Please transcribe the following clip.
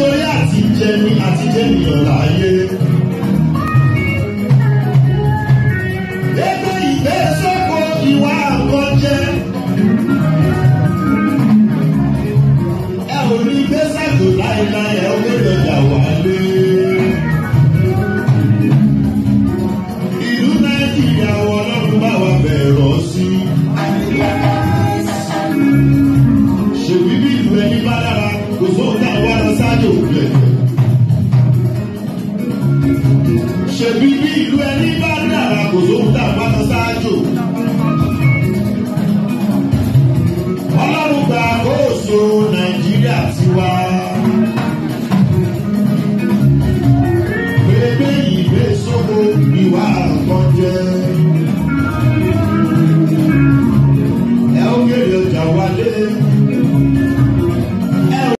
nítorí àti jẹni àti jẹni ọ̀la ayé. Ètò ìgbésókò ìwà àkọ́jẹ. Ẹ ò ní gbésàgò láéláé ẹ ò ní wálé. Ìlú Nàìjíríà wọ́n lọ́dún bá wa bẹ̀rù. ṣèbí bí ìlú ẹni bá dára kò tó dà pátá ṣáájú. ọlọ́run gba àkóso nàìjíríà tiwa. bèbè yìí bè sóko ìwà rẹ̀.